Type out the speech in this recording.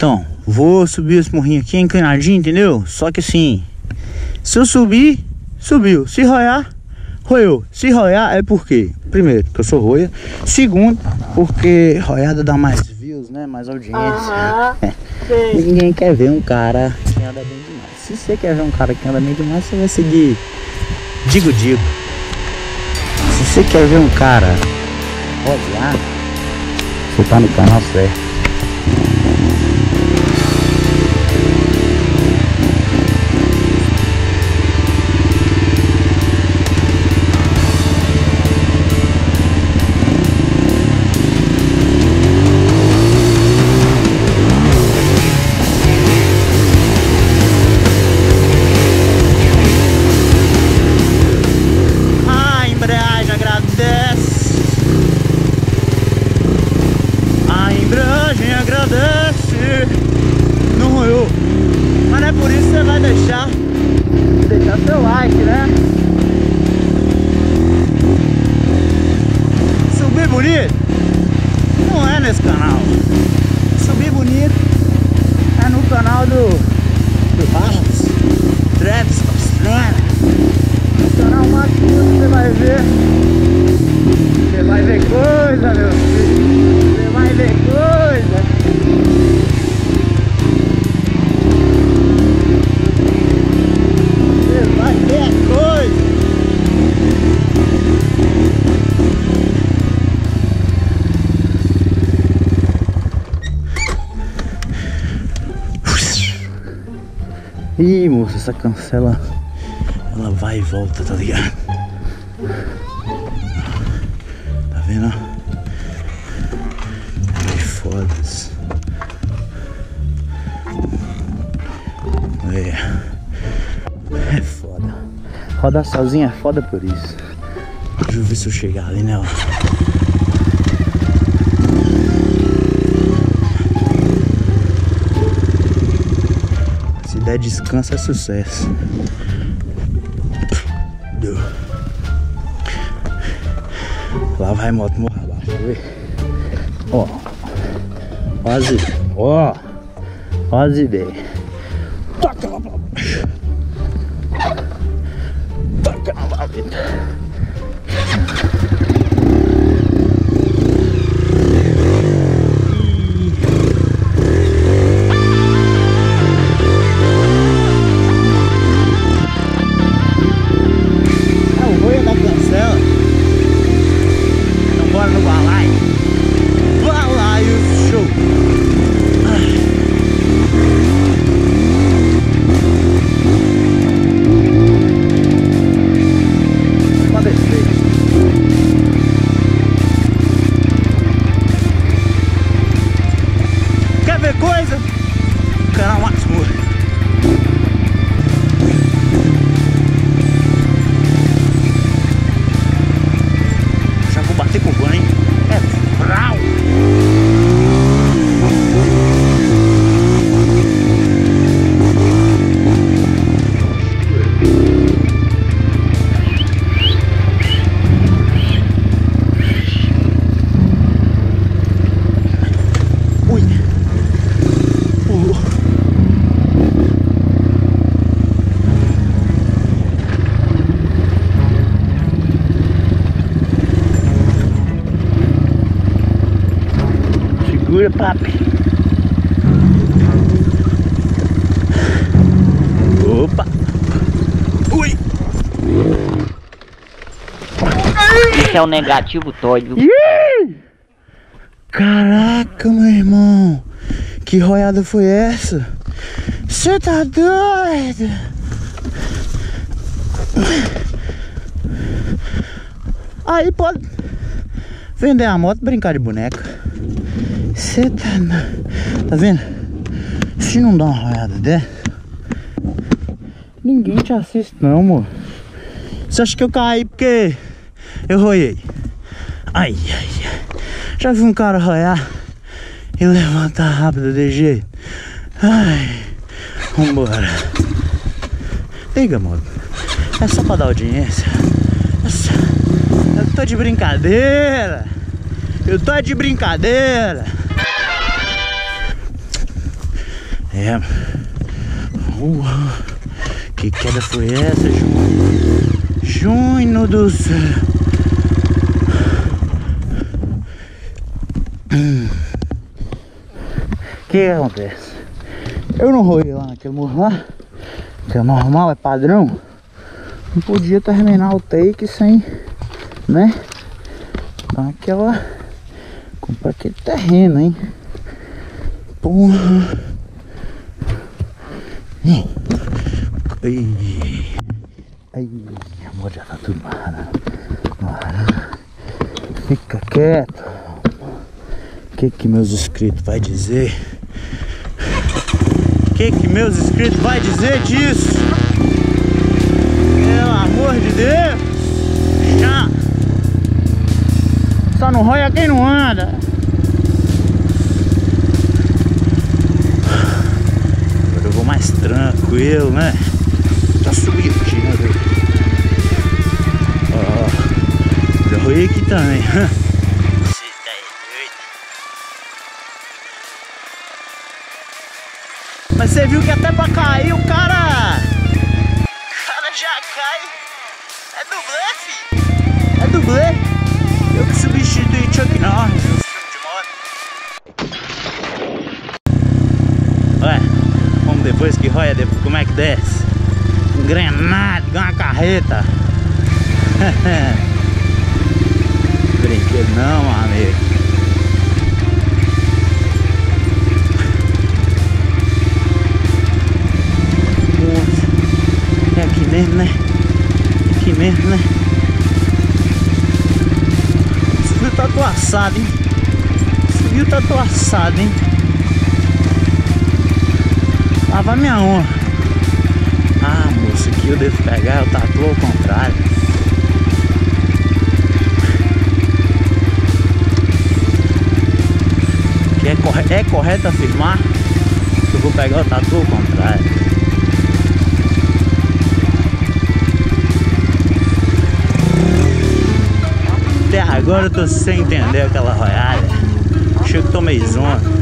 Então, vou subir esse morrinho aqui encanadinho, entendeu? Só que assim, se eu subir, subiu. Se roiar, roeu. Se roiar é porque, primeiro, que eu sou roia. Segundo, porque roiada dá mais views, né? Mais audiência. Aham. Ninguém quer ver um cara que anda bem demais. Se você quer ver um cara que anda bem demais, você vai seguir Digo Digo. Se você quer ver um cara rodear, você tá no canal certo. Ih, moça, essa cancela ela vai e volta, tá ligado? Tá vendo? É fodas. É. É foda. Rodar sozinho é foda por isso. Deixa eu ver se eu chegar ali, né? ó. Der descanso é sucesso. Lá vai moto morra abaixo, quer ver? Ó. Ó as ideias. Ó. As ideias. Toca lá pra baixo. Toca na valeta. Segura, papi. Opa. Ui. Isso é o negativo tóido. Ih! Caraca, meu irmão. Que roiada foi essa? Você tá doido? Aí pode vender a moto e brincar de boneca. Você tá. Tá vendo? Se não dá uma roiada dessa, ninguém te assiste, não, amor. Você acha que eu caí porque eu roiei? Ai, ai, ai. Já vi um cara roiar e levantar rápido de jeito? Ai, vambora. Liga, amor. É só pra dar audiência. É. Eu tô de brincadeira. Eu tô de brincadeira. É. Uh, que queda foi essa, Junho? Junho do céu. O que, que acontece? Eu não rolei lá naquele morro lá, que é normal, é padrão. Não podia terminar o take sem, né? Dar aquela. comprar aquele terreno, hein? Porra. Ai, ai, amor, já tá tudo marrado. Fica quieto. O que que meus inscritos vai dizer? O que que meus inscritos vai dizer disso? Pelo amor de Deus! Já! Só não roia quem não anda. Agora eu vou mais tranquilo, né? Já subi aqui, né? Ó, já roei aqui também. Tá? Mas você viu que até pra cair o cara. O cara já cai. É dublê, filho. Como é que desce? Engrenado, igual uma carreta. Brinquedo não, amigo. Nossa, é aqui mesmo, né? Aqui mesmo, né? Esse tá todo assado, hein? Fio tá todo assado, hein? Lavar minha honra. Ah, moço, aqui eu devo pegar o tatu ao contrário. Que é, corre é correto afirmar que eu vou pegar o tatu ao contrário. Até agora eu tô sem entender aquela roiada. Achei que tomei zona.